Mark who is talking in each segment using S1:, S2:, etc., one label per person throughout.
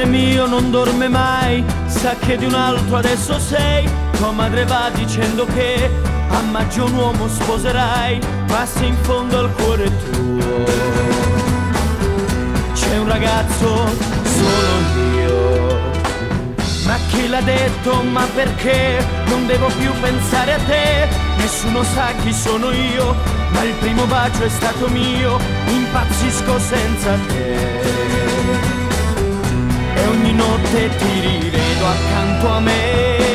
S1: cuore mio non dorme mai, sa che di un altro adesso sei. Tua madre va dicendo che a maggio un uomo sposerai, se in fondo al cuore tuo c'è un ragazzo, sono io. Ma chi l'ha detto, ma perché? Non devo più pensare a te, nessuno sa chi sono io, ma il primo bacio è stato mio, impazzisco senza te e ogni notte ti rivedo accanto a me.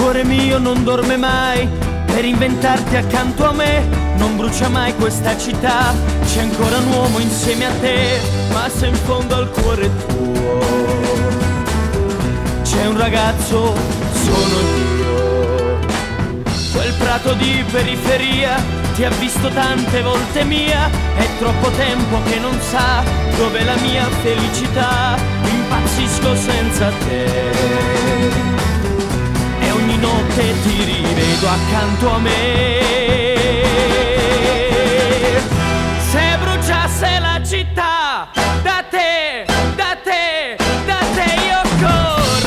S1: Cuore mio non dorme mai per inventarti accanto a me. Non brucia mai questa città, c'è ancora un uomo insieme a te, ma se in fondo al cuore tuo c'è un ragazzo, sono io. Quel prato di periferia ti ha visto tante volte mia, è troppo tempo che non sa dove la mia felicità, impazzisco senza te notte ti rivedo accanto a me. Se bruciasse la città, da te, da te, da te io correrei.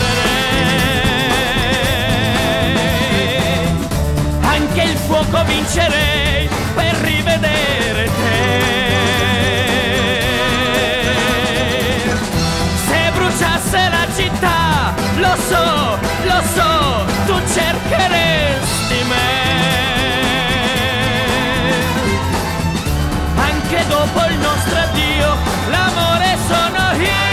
S1: Anche il fuoco vincerei per rivedere te. che dopo il nostro addio l'amore sono io.